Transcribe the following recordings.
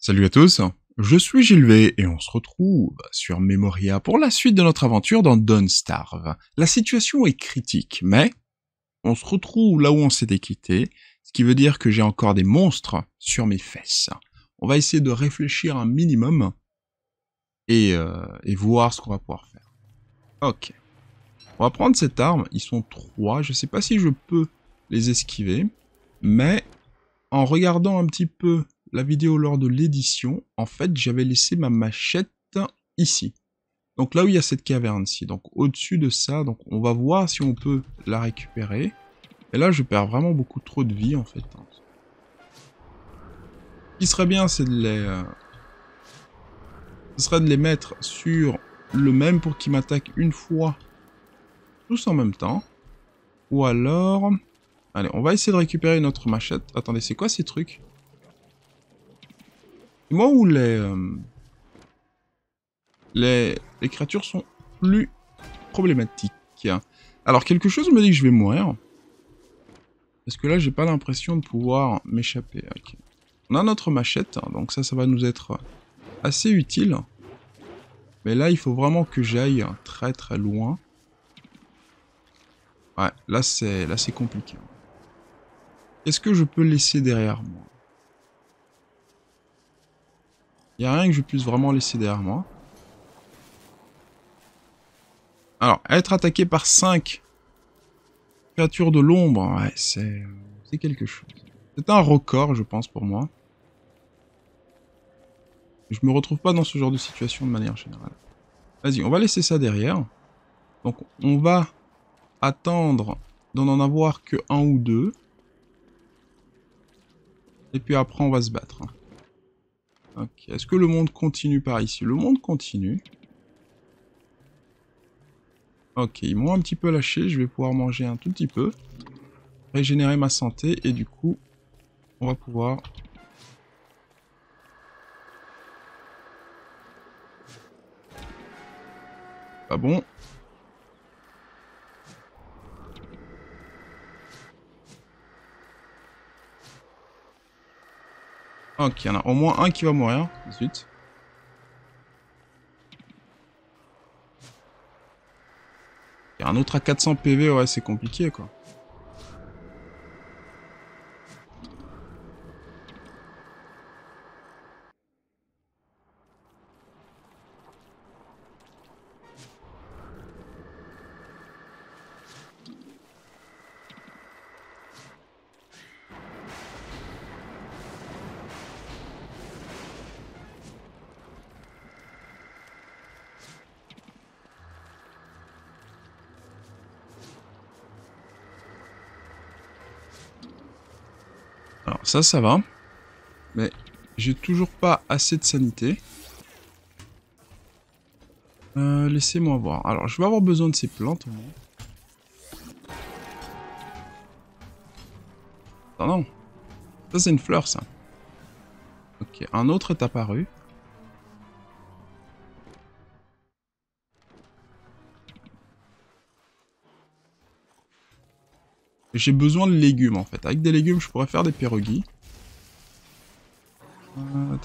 Salut à tous, je suis Gilles V et on se retrouve sur Memoria pour la suite de notre aventure dans Don't Starve. La situation est critique, mais on se retrouve là où on s'était quitté, ce qui veut dire que j'ai encore des monstres sur mes fesses. On va essayer de réfléchir un minimum et, euh, voir ce qu'on va pouvoir faire. Ok. On va prendre cette arme, ils sont trois, je sais pas si je peux les esquiver, mais en regardant un petit peu la vidéo lors de l'édition, en fait, j'avais laissé ma machette ici. Donc là où il y a cette caverne-ci. Donc au-dessus de ça, donc on va voir si on peut la récupérer. Et là, je perds vraiment beaucoup trop de vie, en fait. Ce qui serait bien, c'est de les... Euh, ce serait de les mettre sur le même pour qu'ils m'attaquent une fois. Tous en même temps. Ou alors... Allez, on va essayer de récupérer notre machette. Attendez, c'est quoi ces trucs? Moi où euh, les, les, créatures sont plus problématiques. Alors, quelque chose me dit que je vais mourir. Parce que là, j'ai pas l'impression de pouvoir m'échapper. On a notre machette, hein, donc ça, ça va nous être assez utile. Mais là, il faut vraiment que j'aille très très loin. Ouais, là c'est là c'est compliqué. Est-ce que je peux laisser derrière moi? Il a rien que je puisse vraiment laisser derrière moi. Alors, être attaqué par 5 créatures de l'ombre, ouais, c'est quelque chose. C'est un record, je pense, pour moi. Je me retrouve pas dans ce genre de situation de manière générale. Vas-y, on va laisser ça derrière. Donc, on va attendre d'en en avoir que un ou deux. Et puis après, on va se battre. Est-ce que le monde continue par ici? Le monde continue. Ok, ils m'ont un petit peu lâché, je vais pouvoir manger un tout petit peu. Régénérer ma santé, et du coup, on va pouvoir... Pas bon. Ok, il y en a au moins un qui va mourir. Zut. Il y a un autre à 400 PV, ouais, c'est compliqué, quoi. Ça, ça va. Mais j'ai toujours pas assez de sanité. Euh, laissez-moi voir. Alors, je vais avoir besoin de ces plantes. Non, non. Ça, c'est une fleur, ça. Ok, un autre est apparu. J'ai besoin de légumes en fait. Avec des légumes, je pourrais faire des pierogies. Euh,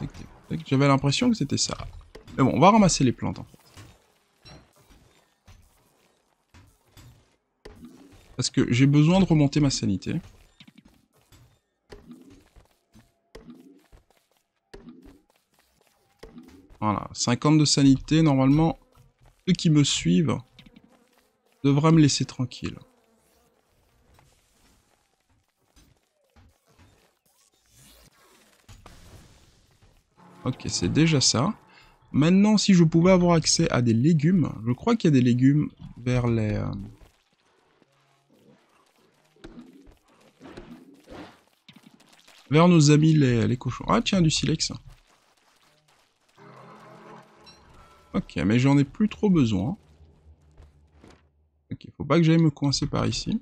J'avais l'impression que c'était ça. Mais bon, on va ramasser les plantes en fait. Parce que j'ai besoin de remonter ma sanité. Voilà, 50 de sanité. Normalement, ceux qui me suivent devraient me laisser tranquille. Ok, c'est déjà ça. Maintenant, si je pouvais avoir accès à des légumes, je crois qu'il y a des légumes vers les... Euh, vers nos amis les, les, cochons. Ah tiens, du silex. Ok, mais j'en ai plus trop besoin. Ok, faut pas que j'aille me coincer par ici.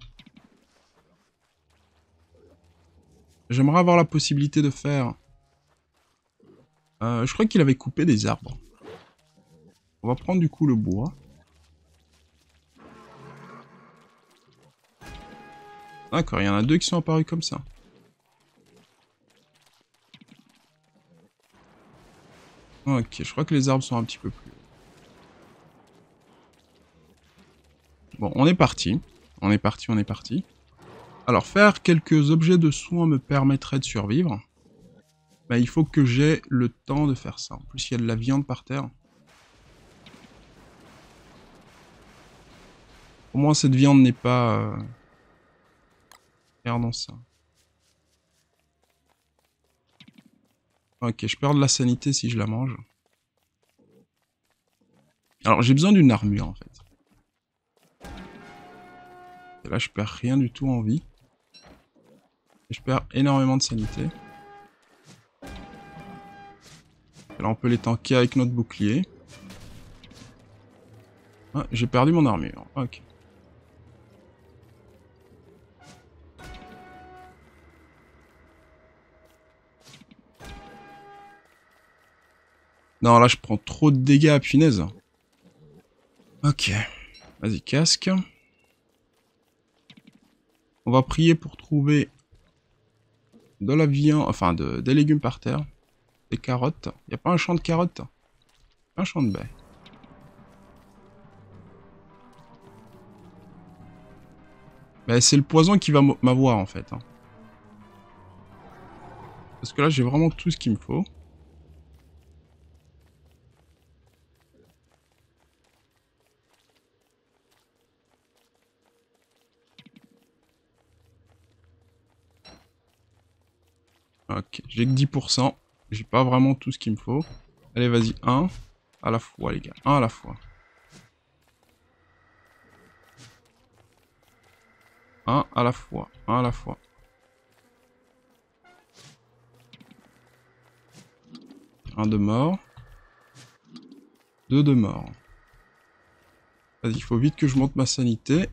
J'aimerais avoir la possibilité de faire euh, je crois qu'il avait coupé des arbres. On va prendre du coup le bois. D'accord, il y en a deux qui sont apparus comme ça. Ok, je crois que les arbres sont un petit peu plus... Bon, on est parti. On est parti, on est parti. Alors, faire quelques objets de soins me permettrait de survivre. Mais il faut que j'ai le temps de faire ça. En plus, il y a de la viande par terre. Au moins, cette viande n'est pas... Euh... Ça. Ok, je perds de la sanité si je la mange. Alors, j'ai besoin d'une armure, en fait. Et là, je perds rien du tout en vie. Et je perds énormément de sanité. Là, on peut les tanker avec notre bouclier. Ah, j'ai perdu mon armure. Ok. Non, là, je prends trop de dégâts à punaise. Ok. Vas-y, casque. On va prier pour trouver de la viande, enfin de, des légumes par terre. Des carottes. Y a pas un champ de carottes? Un champ de baies. Mais c'est le poison qui va m'avoir en fait. Hein. Parce que là j'ai vraiment tout ce qu'il me faut. Ok, j'ai que 10%. J'ai pas vraiment tout ce qu'il me faut. Allez, vas-y, un à la fois, les gars. Un à la fois. Un à la fois. Un à la fois. Un de mort. Deux de mort. Vas-y, il faut vite que je monte ma sanité.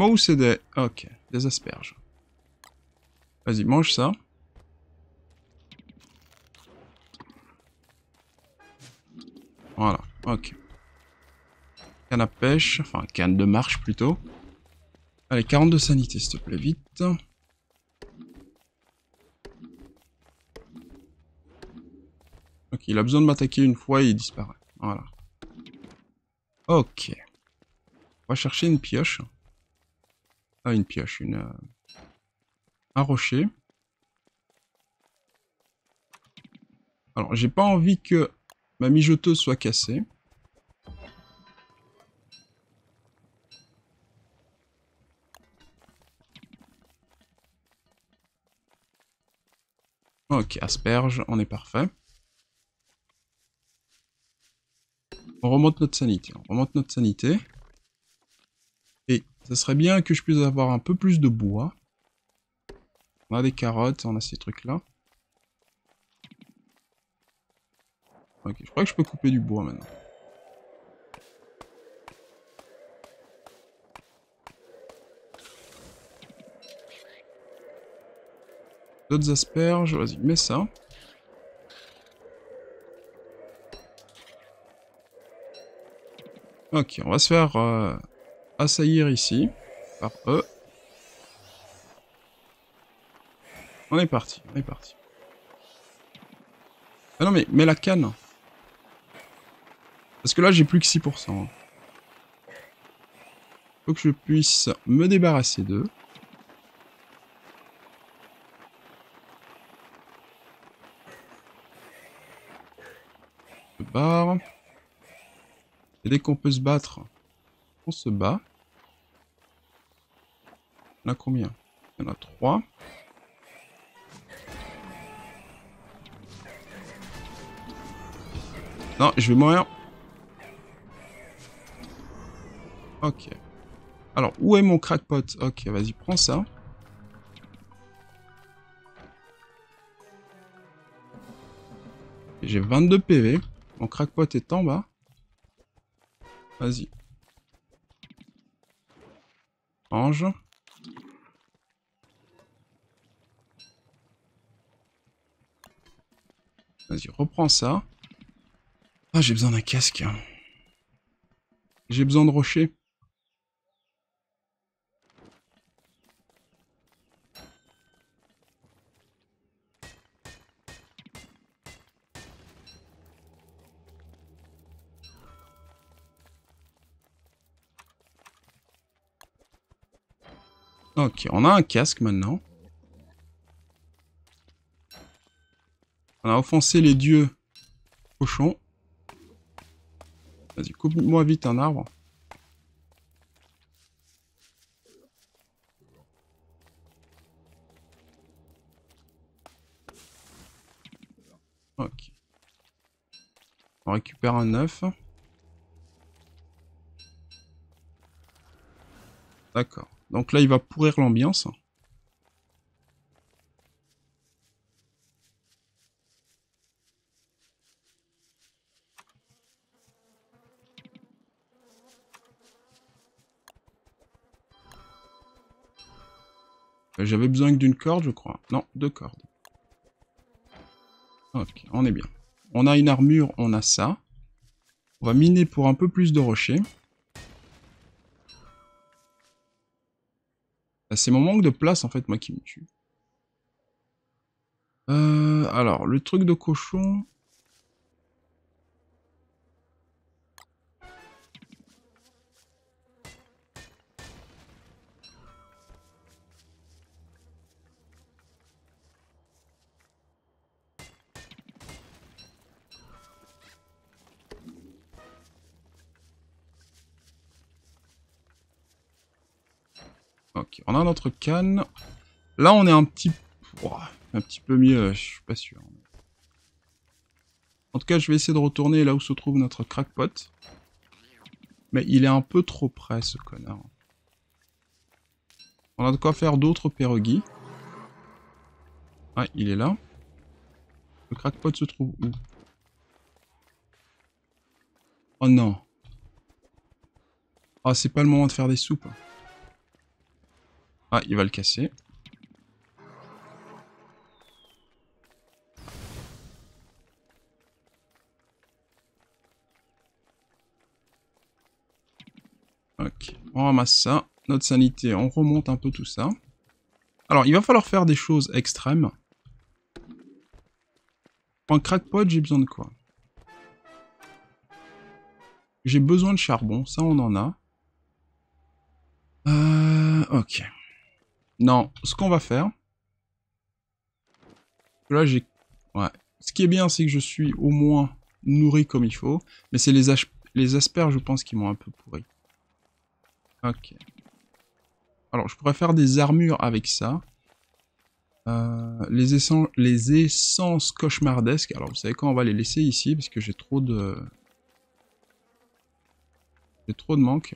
Moi ou c'est des... Ok, des asperges. Vas-y, mange ça. Voilà, ok. Canne à pêche, enfin canne de marche plutôt. Allez, 42 sanité s'il te plaît, vite. Ok, il a besoin de m'attaquer une fois et il disparaît. Voilà. Ok. On va chercher une pioche. Ah, une pioche. Euh, un rocher. Alors, j'ai pas envie que ma mijoteuse soit cassée. Ok, asperge, on est parfait. On remonte notre sanité, on remonte notre sanité. Ça serait bien que je puisse avoir un peu plus de bois. On a des carottes, on a ces trucs-là. Ok, je crois que je peux couper du bois maintenant. D'autres asperges, vas-y, mets ça. Ok, on va se faire euh, assaillir ici par eux. On est parti, on est parti. Ah non mais, mets la canne. Parce que là j'ai plus que 6%. Faut que je puisse me débarrasser d'eux. barre. Et dès qu'on peut se battre, on se bat. Il y en a combien? Il y en a trois. Non, je vais mourir. Ok. Alors, où est mon crackpot? Ok, vas-y, prends ça. J'ai 22 PV. Mon crackpot est en bas. Vas-y. Ange. Reprends ça. Ah, j'ai besoin d'un casque. J'ai besoin de rocher. Ok, on a un casque maintenant. On a offensé les dieux cochons. Vas-y, coupe-moi vite un arbre. Ok. On récupère un œuf. D'accord. Donc là, il va pourrir l'ambiance. J'avais besoin d'une corde, je crois. Non, deux cordes. Ok, on est bien. On a une armure, on a ça. On va miner pour un peu plus de rochers. Bah, c'est mon manque de place, en fait, moi, qui me tue. Euh, alors, le truc de cochon... on a notre canne. Là, on est un petit... un petit peu mieux, je suis pas sûr. En tout cas, je vais essayer de retourner là où se trouve notre crackpot. Mais il est un peu trop près, ce connard. On a de quoi faire d'autres perroguis. Ah, il est là. Le crackpot se trouve où? Oh non. Ah, c'est pas le moment de faire des soupes. Ah, il va le casser. Ok, on ramasse ça. Notre sanité, on remonte un peu tout ça. Alors, il va falloir faire des choses extrêmes. Un crackpot, j'ai besoin de quoi? J'ai besoin de charbon, ça on en a. Euh, ok. Non, ce qu'on va faire... Là, j'ai... Ouais. Ce qui est bien, c'est que je suis au moins nourri comme il faut. Mais c'est les, les asperges, je pense, qui m'ont un peu pourri. Ok. Alors, je pourrais faire des armures avec ça. Euh, les, essences, les essences cauchemardesques. Alors, vous savez quoi On va les laisser ici, parce que j'ai trop de... J'ai trop de manque.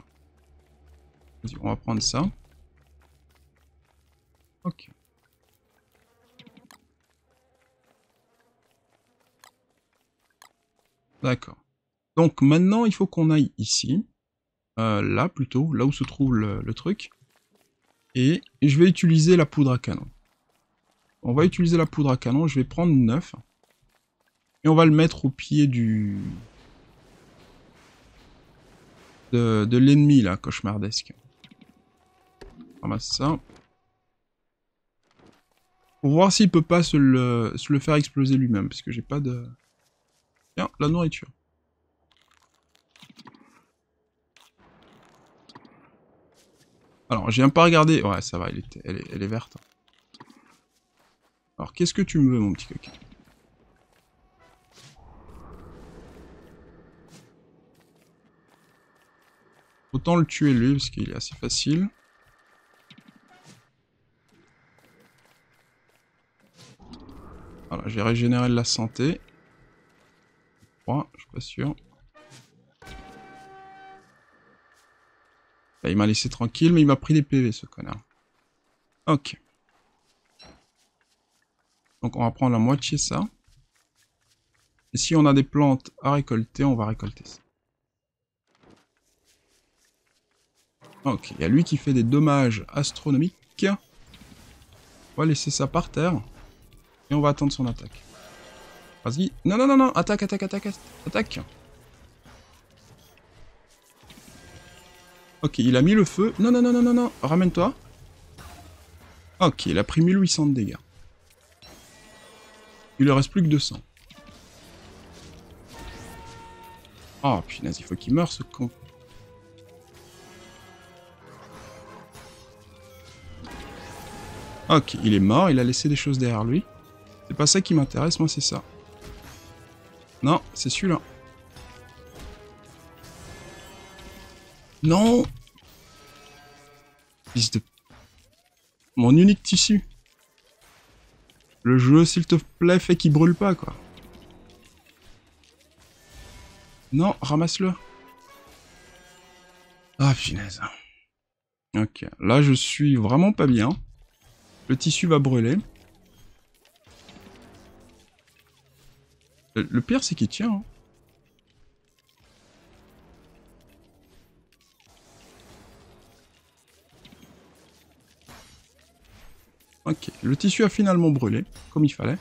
On va prendre ça. Ok. D'accord. Donc maintenant, il faut qu'on aille ici. Euh, là plutôt, là où se trouve le, truc. Et je vais utiliser la poudre à canon. On va utiliser la poudre à canon, je vais prendre 9. Et on va le mettre au pied du... De, l'ennemi là, cauchemardesque. On ramasse ça. Pour voir s'il peut pas se le, faire exploser lui-même, parce que j'ai pas de... Tiens, la nourriture. Alors, j'ai un pas regardé... Ouais, ça va, elle, est, verte. Alors, qu'est-ce que tu me veux, mon petit coquin? Autant le tuer lui, parce qu'il est assez facile. J'ai régénéré la santé. Je je suis pas sûr. il m'a laissé tranquille, mais il m'a pris des PV, ce connard. Ok. Donc on va prendre la moitié ça. Et si on a des plantes à récolter, on va récolter ça. Ok, il y a lui qui fait des dommages astronomiques. On va laisser ça par terre. On va attendre son attaque. Vas-y. Non, non, non, non. Attaque, attaque, attaque, attaque. Ok, il a mis le feu. Non, non, non, non, non, non. Ramène-toi. Ok, il a pris 1800 de dégâts. Il lui reste plus que 200. Oh, punaise, il faut qu'il meure, ce con. Ok, il est mort, il a laissé des choses derrière lui. Pas ça qui m'intéresse, moi c'est ça. Non, c'est celui-là. Non Fils. Mon unique tissu. Le jeu, s'il te plaît, fait qu'il brûle pas, quoi. Non, ramasse-le. Ah, finesse. Ok, là, je suis vraiment pas bien. Le tissu va brûler. Le pire, c'est qu'il tient. Hein. Ok, le tissu a finalement brûlé, comme il fallait.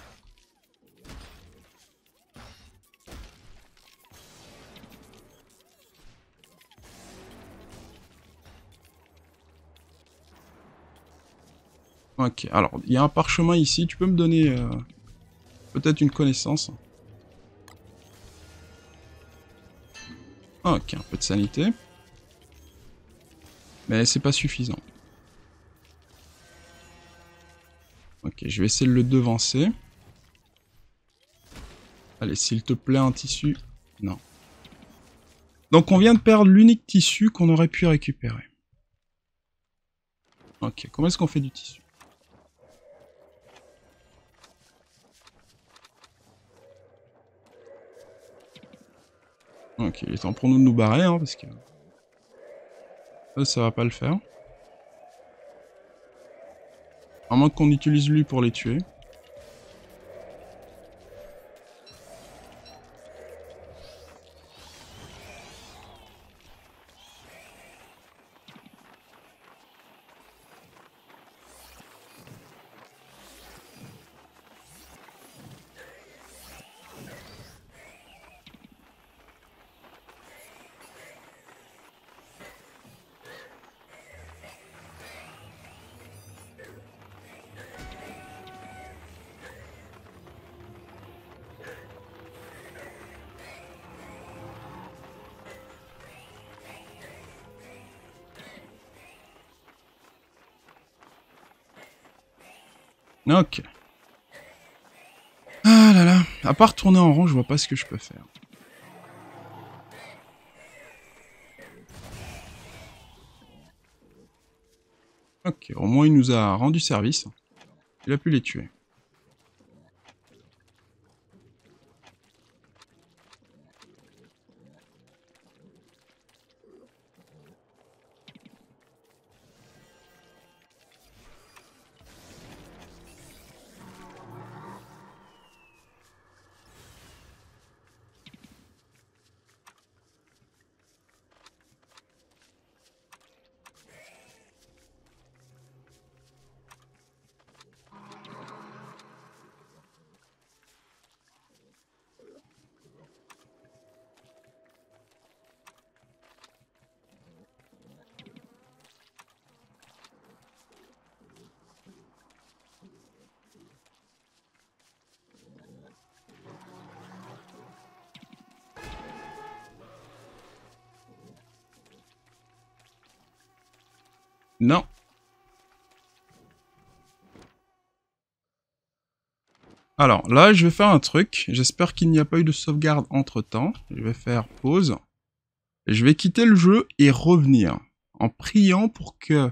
Ok, alors, il y a un parchemin ici, tu peux me donner euh, peut-être une connaissance Ok, un peu de sanité. Mais c'est pas suffisant. Ok, je vais essayer de le devancer. Allez, s'il te plaît, un tissu. Non. Donc on vient de perdre l'unique tissu qu'on aurait pu récupérer. Ok, comment est-ce qu'on fait du tissu? Il est temps pour nous de nous barrer, hein, parce que... Ça, ça va pas le faire. À moins qu'on utilise lui pour les tuer. Ah là là. À part tourner en rond, je vois pas ce que je peux faire. Ok, au moins il nous a rendu service. Il a pu les tuer. Alors là, je vais faire un truc. J'espère qu'il n'y a pas eu de sauvegarde entre temps. Je vais faire pause. Je vais quitter le jeu et revenir. En priant pour que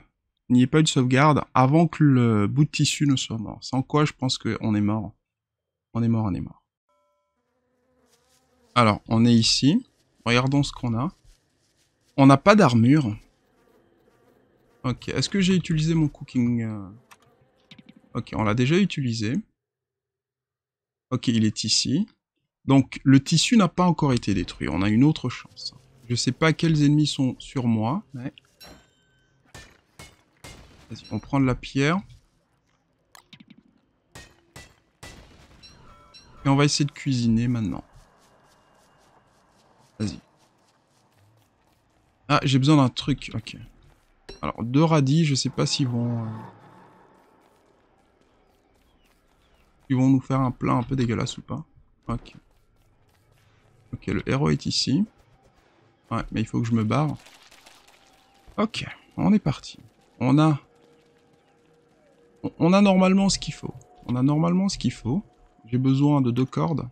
n'y ait pas eu de sauvegarde avant que le bout de tissu ne soit mort. Sans quoi, je pense qu'on est mort. On est mort, on est mort. Alors, on est ici. Regardons ce qu'on a. On n'a pas d'armure. Ok, est-ce que j'ai utilisé mon cooking euh? Ok, on l'a déjà utilisé. Ok, il est ici. Donc, le tissu n'a pas encore été détruit. On a une autre chance. Je sais pas quels ennemis sont sur moi, mais... Vas-y, on prend de la pierre. Et on va essayer de cuisiner maintenant. Vas-y. Ah, j'ai besoin d'un truc. Ok. Alors, deux radis, je sais pas s'ils vont... Vont nous faire un plat un peu dégueulasse ou pas. Ok. Ok, le héros est ici. Ouais, mais il faut que je me barre. Ok, on est parti. On a... On a normalement ce qu'il faut. On a normalement ce qu'il faut. J'ai besoin de deux cordes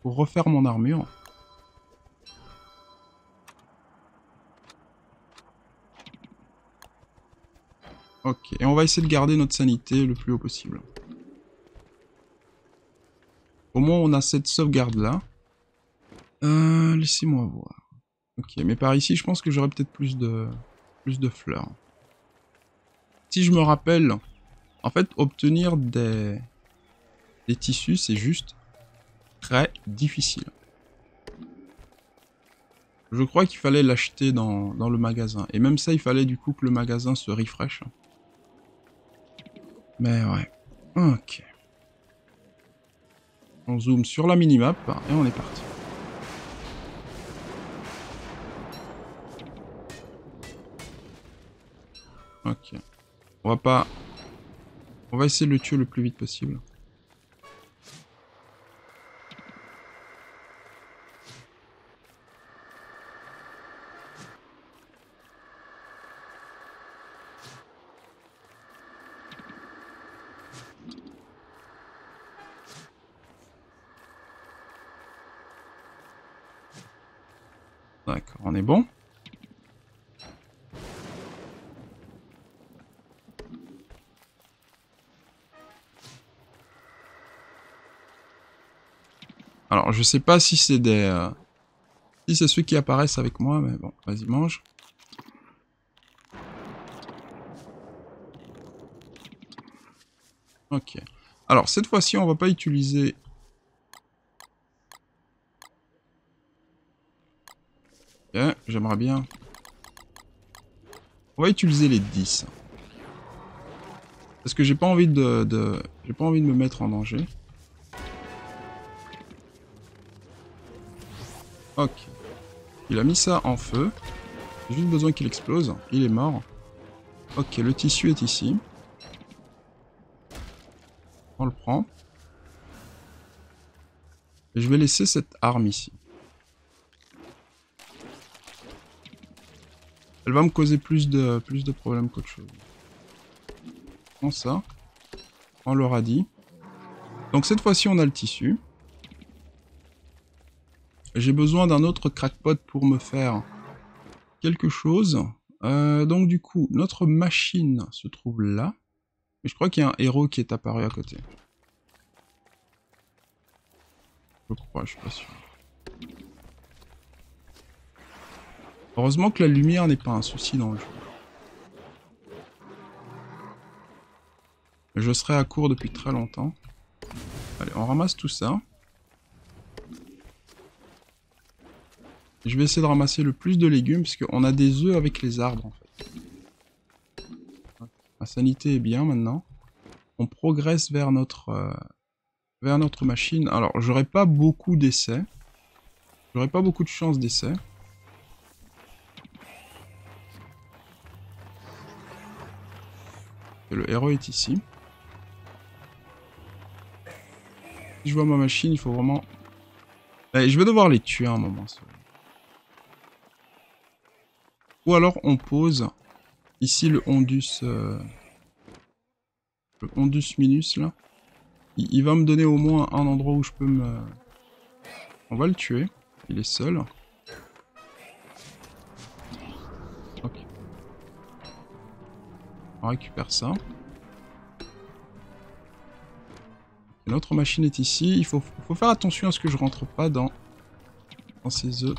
pour refaire mon armure. Ok, et on va essayer de garder notre sanité le plus haut possible. Au moins on a cette sauvegarde là. Euh, laissez-moi voir. Ok, mais par ici je pense que j'aurais peut-être plus de, plus de fleurs. Si je me rappelle, en fait obtenir des, des tissus c'est juste très difficile. Je crois qu'il fallait l'acheter dans, dans, le magasin. Et même ça, il fallait du coup que le magasin se refresh. Mais ouais. Ok. On zoome sur la minimap et on est parti. Ok. On va pas... On va essayer de le tuer le plus vite possible. D'accord, est bon. Alors, je sais pas si c'est des... Euh, si c'est ceux qui apparaissent avec moi, mais bon, vas-y, mange. Ok. Alors, cette fois-ci, on va pas utiliser j'aimerais bien... On va utiliser les 10. Parce que j'ai pas envie de... J'ai pas envie de me mettre en danger. Ok. Il a mis ça en feu. J'ai juste besoin qu'il explose. Il est mort. Ok, le tissu est ici. On le prend. Et je vais laisser cette arme ici. Elle va me causer plus de, plus de problèmes qu'autre chose. Prends ça. On l'aura dit. Donc cette fois-ci, on a le tissu. J'ai besoin d'un autre crackpot pour me faire quelque chose. Euh, donc du coup, notre machine se trouve là. Je crois qu'il y a un héros qui est apparu à côté. Je crois, je suis pas sûr. Heureusement que la lumière n'est pas un souci dans le jeu. Je serai à court depuis très longtemps. Allez, on ramasse tout ça. Je vais essayer de ramasser le plus de légumes, parce qu'on a des œufs avec les arbres, en fait. Ma sanité est bien, maintenant. On progresse vers notre, euh, machine. Alors, j'aurai pas beaucoup d'essais. J'aurai pas beaucoup de chance d'essais. Le héros est ici. Si je vois ma machine, il faut vraiment... Allez, je vais devoir les tuer à un moment. Ou alors on pose ici le Ondus... Euh, le Ondus Minus là. Il, va me donner au moins un endroit où je peux me... On va le tuer. Il est seul. On récupère ça. Notre machine est ici. Il faut, faire attention à ce que je rentre pas dans, dans ces œufs.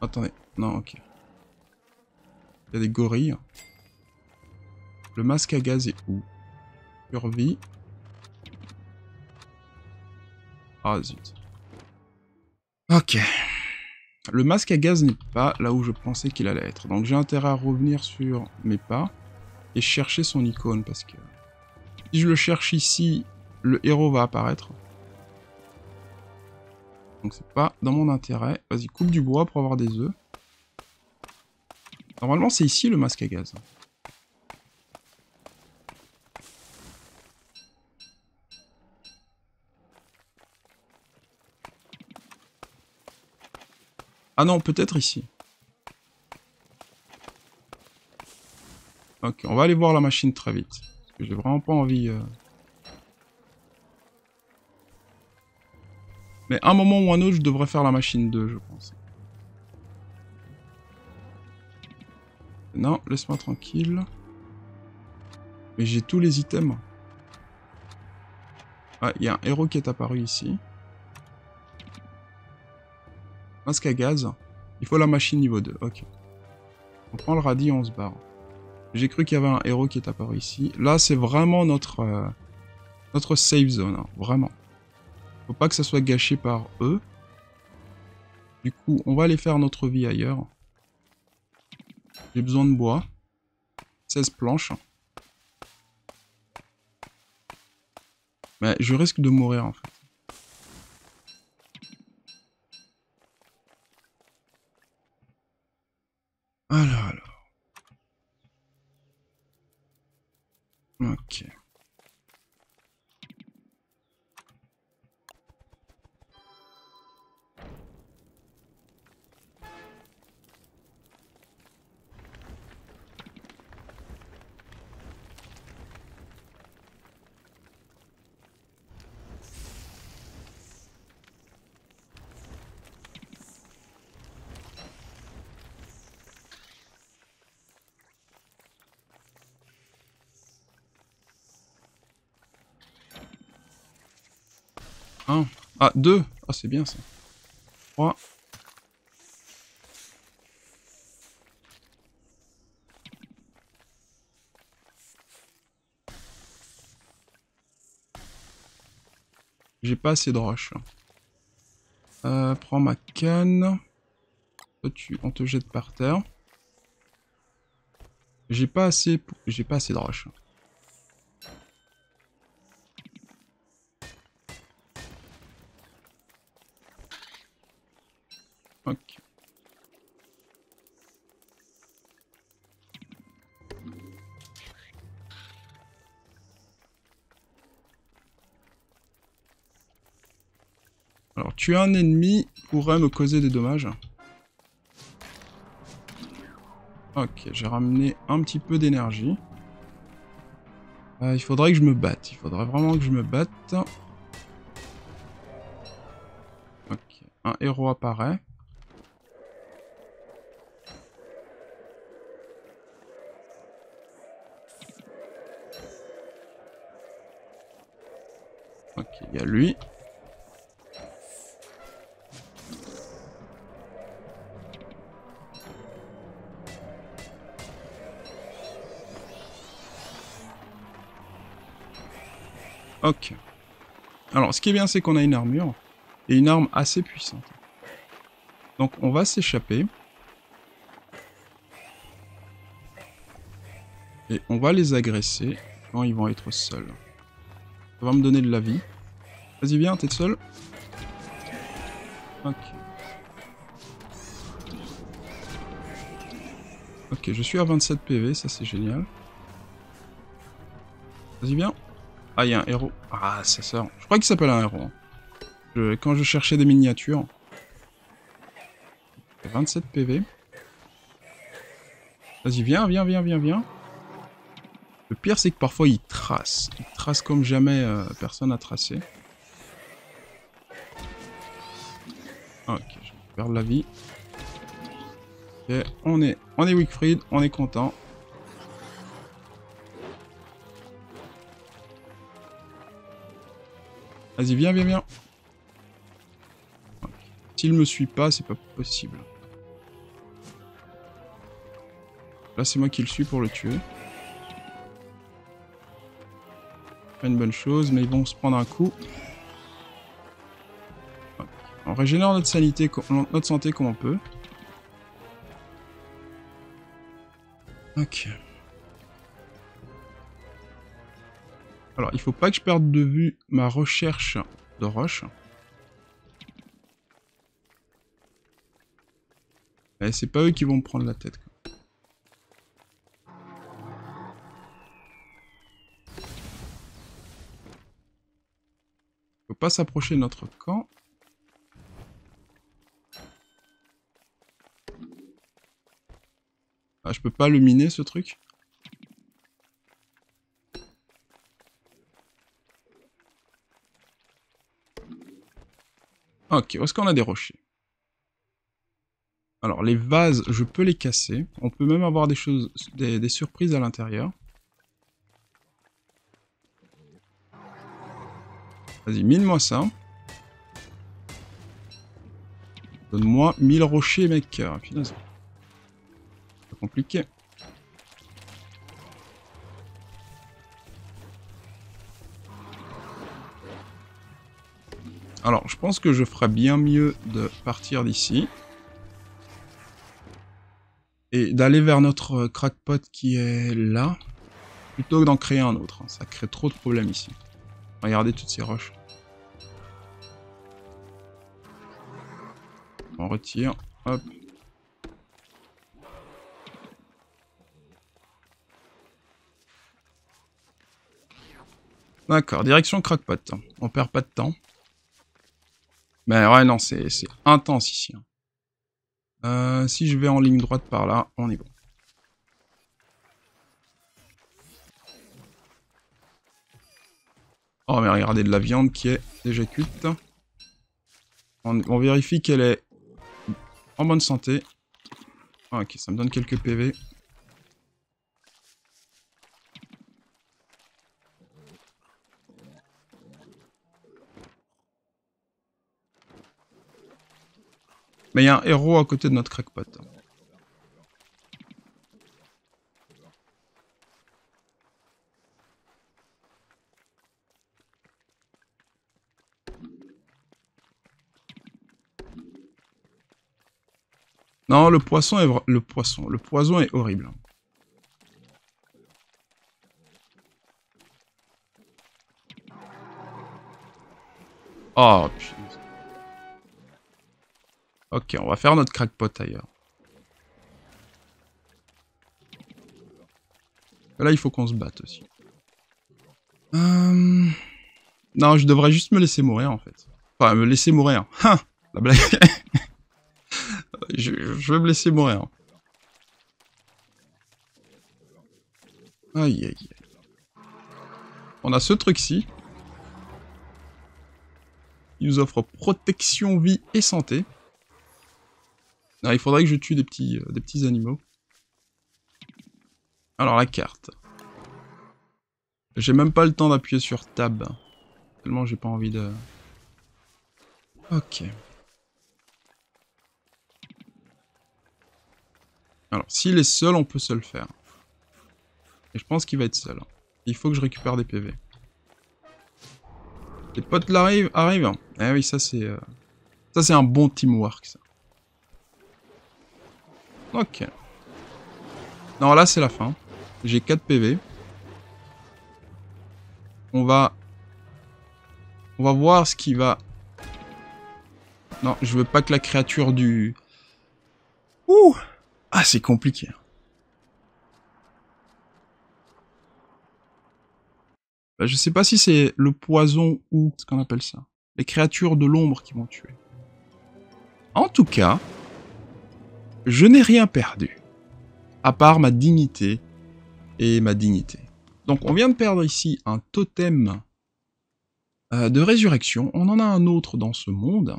Attendez. Non, ok. Il y a des gorilles. Le masque à gaz est où? Survie. Ah zut. Ok. Le masque à gaz n'est pas là où je pensais qu'il allait être. Donc j'ai intérêt à revenir sur mes pas. Et chercher son icône parce que si je le cherche ici, le héros va apparaître. Donc c'est pas dans mon intérêt. Vas-y, coupe du bois pour avoir des œufs. Normalement, c'est ici le masque à gaz. Ah non, peut-être ici. Ok, on va aller voir la machine très vite. Parce que j'ai vraiment pas envie... Euh. Mais un moment ou un autre, je devrais faire la machine 2, je pense. Non, laisse-moi tranquille. Mais j'ai tous les items. Ah, il y a un héros qui est apparu ici. Masque à gaz. Il faut la machine niveau 2, ok. On prend le radis on se barre. J'ai cru qu'il y avait un héros qui est apparu ici. Là, c'est vraiment notre, euh, notre safe zone, hein, vraiment. Faut pas que ça soit gâché par eux. Du coup, on va aller faire notre vie ailleurs. J'ai besoin de bois. 16 planches. Mais je risque de mourir en fait. Alors, alors. Ok. Ah, deux Ah, c'est bien ça. Trois. J'ai pas assez de roches. Euh, prends ma canne. tu, on te jette par terre. J'ai pas assez, j'ai pas assez de roches. Alors, tuer un ennemi pourrait me causer des dommages. Ok, j'ai ramené un petit peu d'énergie. Euh, il faudrait que je me batte. Il faudrait vraiment que je me batte. Ok, un héros apparaît. Ok, il y a lui. Ok. Alors, ce qui est bien, c'est qu'on a une armure. Et une arme assez puissante. Donc, on va s'échapper. Et on va les agresser quand ils vont être seuls. Ça va me donner de la vie. Vas-y, viens, t'es seul. Ok. Ok, je suis à 27 PV, ça c'est génial. Vas-y, viens. Ah, il y a un héros. Ah, ça sort. Je crois qu'il s'appelle un héros. Hein. Quand je cherchais des miniatures. 27 PV. Vas-y, viens, viens, viens, viens, viens. Le pire, c'est que parfois, il trace. Il trace comme jamais euh, personne n'a tracé. Ok, je vais perdre la vie. Ok, on est, on est Wickfried, on est content. Vas-y, viens, viens, viens. S'il me suit pas, c'est pas possible. Là, c'est moi qui le suis pour le tuer. Pas une bonne chose, mais ils vont se prendre un coup. On régénère notre notre santé comme on peut. Ok. Alors, il faut pas que je perde de vue ma recherche de roche. Eh, c'est pas eux qui vont me prendre la tête. Quoi. Faut pas s'approcher de notre camp. Ah, je peux pas le miner ce truc? Ok, où est-ce qu'on a des rochers? Alors, les vases, je peux les casser. On peut même avoir des choses, des, surprises à l'intérieur. Vas-y, mine-moi ça. Donne-moi 1000 rochers, mec. Ah, c'est compliqué. Alors, je pense que je ferais bien mieux de partir d'ici. Et d'aller vers notre crackpot qui est là. Plutôt que d'en créer un autre. Ça crée trop de problèmes ici. Regardez toutes ces roches. On retire. Hop. D'accord, direction crackpot. On perd pas de temps. Mais ouais, non, c'est intense ici. Euh, si je vais en ligne droite par là, on est bon. Oh, mais regardez de la viande qui est déjà cuite. On, vérifie qu'elle est en bonne santé. ok, ça me donne quelques PV. Mais il y a un héros à côté de notre crackpot. Non, le poisson est... Le poisson. Le poison est horrible. Oh. Ok, on va faire notre crackpot ailleurs. Là, il faut qu'on se batte aussi. Euh, non, je devrais juste me laisser mourir, en fait. Enfin, me laisser mourir. Hein La blague. je, vais me laisser mourir. Aïe, aïe, aïe. On a ce truc-ci. Il nous offre protection, vie et santé. Il faudrait que je tue des petits, euh, des petits animaux. Alors, la carte. J'ai même pas le temps d'appuyer sur Tab. Tellement j'ai pas envie de... Ok. Alors, s'il est seul, on peut se le faire. Et je pense qu'il va être seul. Il faut que je récupère des PV. Les potes l'arrivent, arrivent. Eh oui, ça c'est... Euh, ça c'est un bon teamwork, ça. Ok. Non, là, c'est la fin. J'ai 4 PV. On va... On va voir ce qui va... Non, je veux pas que la créature du... Ouh Ah, c'est compliqué. Bah, je sais pas si c'est le poison ou ce qu'on appelle ça. Les créatures de l'ombre qui vont tuer. En tout cas, je n'ai rien perdu, à part ma dignité et ma dignité. Donc on vient de perdre ici un totem euh, de résurrection, on en a un autre dans ce monde,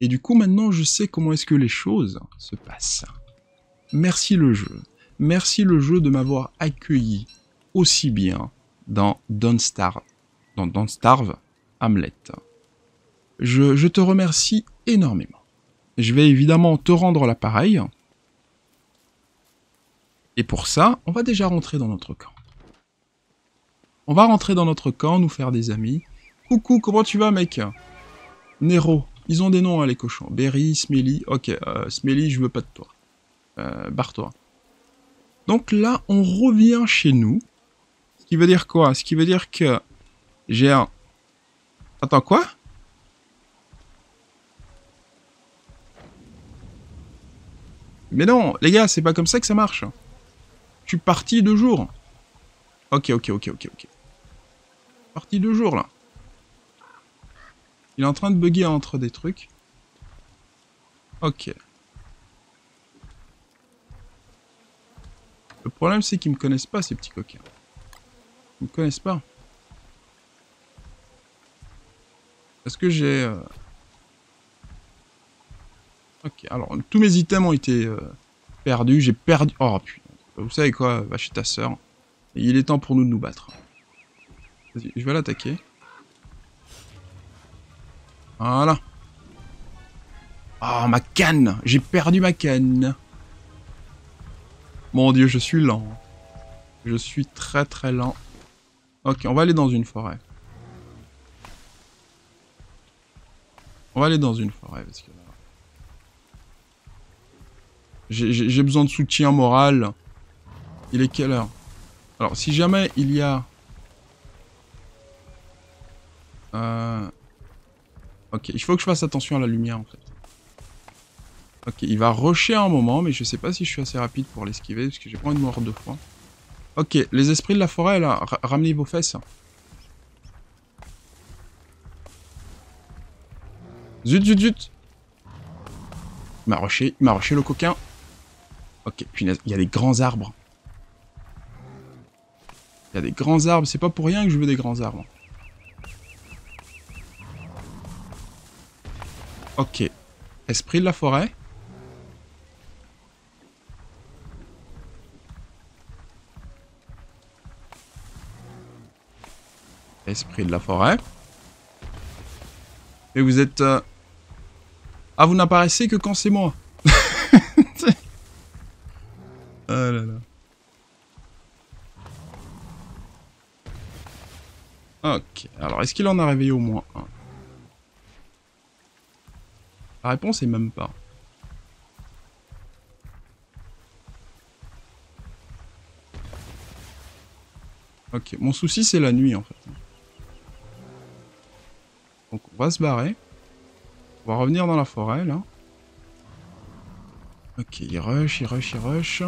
et du coup maintenant je sais comment est-ce que les choses se passent. Merci le jeu, merci le jeu de m'avoir accueilli aussi bien dans Don't Starve, dans Don't Starve Hamlet. je te remercie énormément. Je vais évidemment te rendre l'appareil. Et pour ça, on va déjà rentrer dans notre camp. On va rentrer dans notre camp, nous faire des amis. Coucou, comment tu vas, mec? Nero. Ils ont des noms, hein, les cochons. Berry, Smelly. Ok, euh, Smelly, je veux pas de toi. Euh, barre-toi. Donc là, on revient chez nous. Ce qui veut dire quoi? Ce qui veut dire que j'ai un... Attends, quoi? Mais non, les gars, c'est pas comme ça que ça marche. Je suis parti deux jours. Ok, ok, ok, ok, ok. Parti deux jours, là. Il est en train de bugger entre des trucs. Ok. Le problème, c'est qu'ils me connaissent pas, ces petits coquins. Ils me connaissent pas. Est-ce que j'ai... Euh, ok, alors, tous mes items ont été euh, perdus. J'ai perdu... Oh, putain. Vous savez quoi Va chez ta sœur. il est temps pour nous de nous battre. Vas-y, je vais l'attaquer. Voilà. Oh, ma canne J'ai perdu ma canne. Mon dieu, je suis lent. Je suis très très lent. Ok, on va aller dans une forêt. On va aller dans une forêt parce que J'ai besoin de soutien moral. Il est quelle heure? Alors, si jamais il y a... Euh... Ok, il faut que je fasse attention à la lumière en fait. Ok, il va rusher un moment, mais je sais pas si je suis assez rapide pour l'esquiver, parce que j'ai pas envie de mourir deux fois. Ok, les esprits de la forêt, là, ramenez vos fesses. Zut, zut, zut Il m'a rushé, il m'a rushé le coquin. Ok, punaise, il y a des grands arbres. Il y a des grands arbres, c'est pas pour rien que je veux des grands arbres. Ok. Esprit de la forêt. Esprit de la forêt. Et vous êtes... Euh, ah, vous n'apparaissez que quand c'est moi. Oh là là. Ok. Alors, est-ce qu'il en a réveillé au moins un? La réponse est même pas. Ok, mon souci c'est la nuit en fait. Donc on va se barrer. On va revenir dans la forêt là. Ok, il rush, il rush, il rush.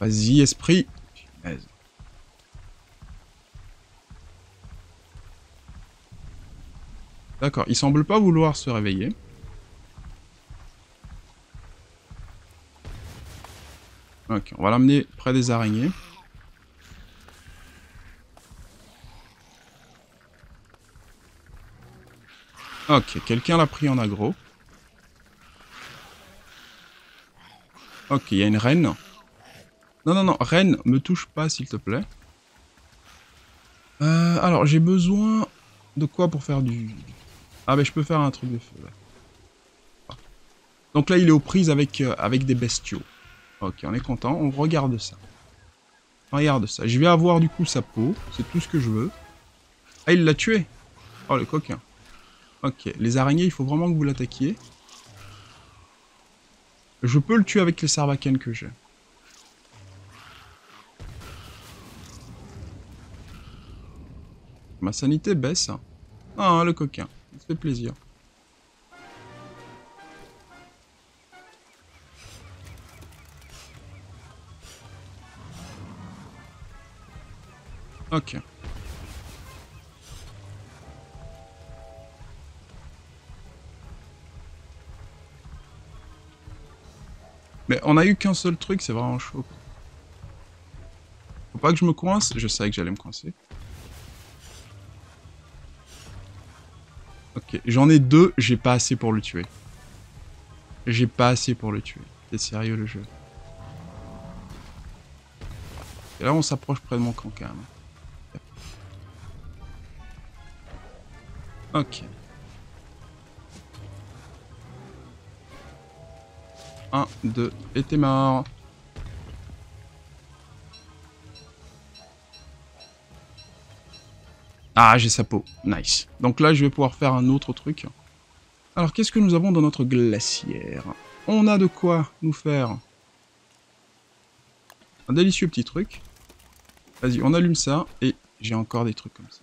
Vas-y, esprit. D'accord, il semble pas vouloir se réveiller. Ok, on va l'amener près des araignées. Ok, quelqu'un l'a pris en aggro. Ok, il y a une reine. Non, non, non, reine, me touche pas s'il te plaît. Euh, alors, j'ai besoin de quoi pour faire du... Ah ben je peux faire un truc de feu là. Donc là il est aux prises avec, euh, avec des bestiaux. Ok, on est content, on regarde ça. Regarde ça, je vais avoir du coup sa peau, c'est tout ce que je veux. Ah il l'a tué Oh le coquin. Ok, les araignées il faut vraiment que vous l'attaquiez. Je peux le tuer avec les sarbacane que j'ai. Ma sanité baisse. Ah, le coquin. Ça fait plaisir. Ok. Mais on a eu qu'un seul truc, c'est vraiment chaud. Faut pas que je me coince, je savais que j'allais me coincer. J'en ai deux, j'ai pas assez pour le tuer. J'ai pas assez pour le tuer. C'est sérieux le jeu. Et là on s'approche près de mon camp quand même. Ok. Un, deux, et t'es mort. Ah, j'ai sa peau. Nice. Donc là, je vais pouvoir faire un autre truc. Alors, qu'est-ce que nous avons dans notre glacière? On a de quoi nous faire un délicieux petit truc. Vas-y, on allume ça, et j'ai encore des trucs comme ça.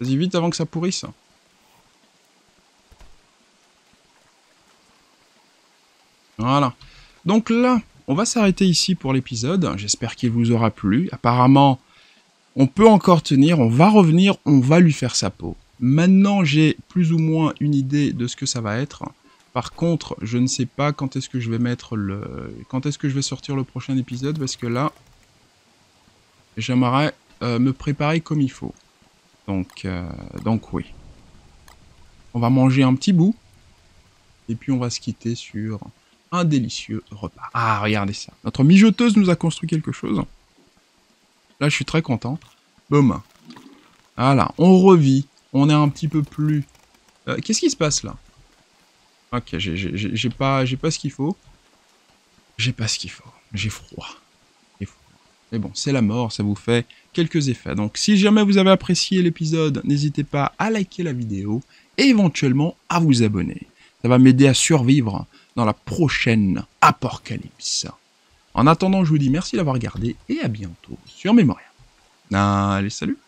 Vas-y, vite avant que ça pourrisse. Voilà. Donc là, on va s'arrêter ici pour l'épisode. J'espère qu'il vous aura plu. Apparemment, on peut encore tenir. On va revenir, on va lui faire sa peau. Maintenant, j'ai plus ou moins une idée de ce que ça va être. Par contre, je ne sais pas quand est-ce que je vais mettre le... Quand est-ce que je vais sortir le prochain épisode, parce que là, j'aimerais euh, me préparer comme il faut. Donc, euh, donc oui. On va manger un petit bout. Et puis on va se quitter sur un délicieux repas. Ah, regardez ça. Notre mijoteuse nous a construit quelque chose. Là, je suis très content. Boum. Voilà, on revit. On est un petit peu plus... Euh, qu'est-ce qui se passe là? Ok, j'ai pas, pas ce qu'il faut. J'ai pas ce qu'il faut. J'ai froid. Mais bon, c'est la mort, ça vous fait quelques effets. Donc si jamais vous avez apprécié l'épisode, n'hésitez pas à liker la vidéo et éventuellement à vous abonner. Ça va m'aider à survivre dans la prochaine apocalypse. En attendant, je vous dis merci d'avoir regardé et à bientôt sur Memoria. Allez, salut